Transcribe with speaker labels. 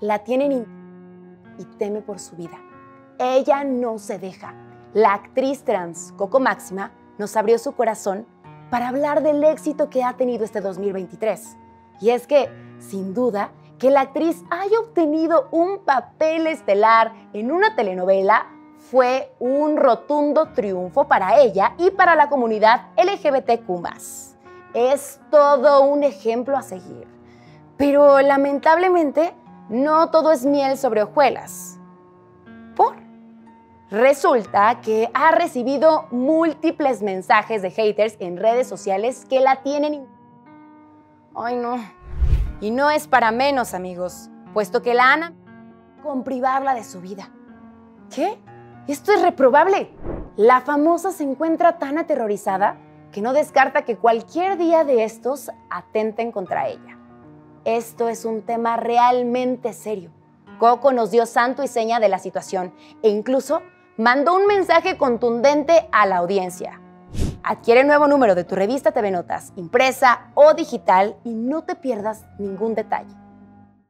Speaker 1: la tienen y teme por su vida. Ella no se deja. La actriz trans Coco Máxima nos abrió su corazón para hablar del éxito que ha tenido este 2023. Y es que, sin duda, que la actriz haya obtenido un papel estelar en una telenovela fue un rotundo triunfo para ella y para la comunidad LGBTQ. Es todo un ejemplo a seguir. Pero lamentablemente, no todo es miel sobre hojuelas. ¿Por? Resulta que ha recibido múltiples mensajes de haters en redes sociales que la tienen... Ay, no. Y no es para menos, amigos, puesto que la Ana con privarla de su vida. ¿Qué? Esto es reprobable. La famosa se encuentra tan aterrorizada que no descarta que cualquier día de estos atenten contra ella. Esto es un tema realmente serio. Coco nos dio santo y seña de la situación e incluso mandó un mensaje contundente a la audiencia. Adquiere el nuevo número de tu revista TV Notas, impresa o digital, y no te pierdas ningún detalle.